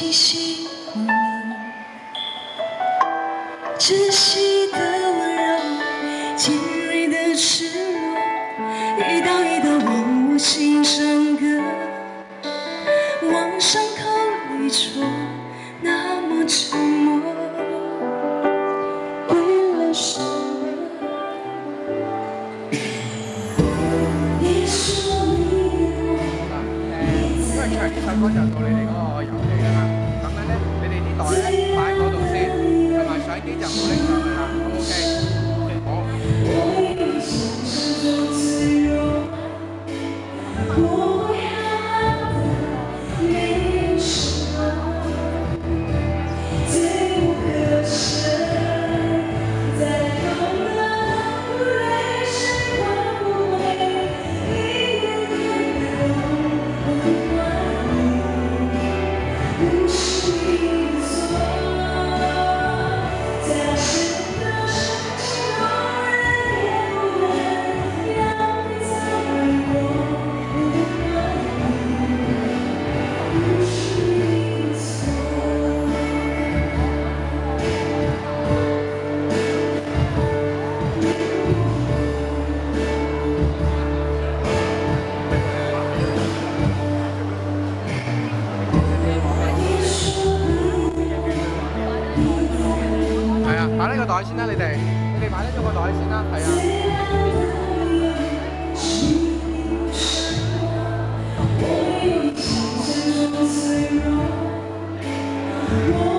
清晰过冷，窒息的温柔，尖锐的赤裸，一刀一刀往我心上割，往伤口里戳，那么沉默，为了谁？為唱呢首歌就到你哋嗰個遊戲㗎啦。咁樣咧，你哋啲袋咧擺喺嗰度先，同埋相機就唔好拎上嚟啦。OK，好。擺呢個袋先啦，你哋，你哋擺得咗個袋先啦，係啊。我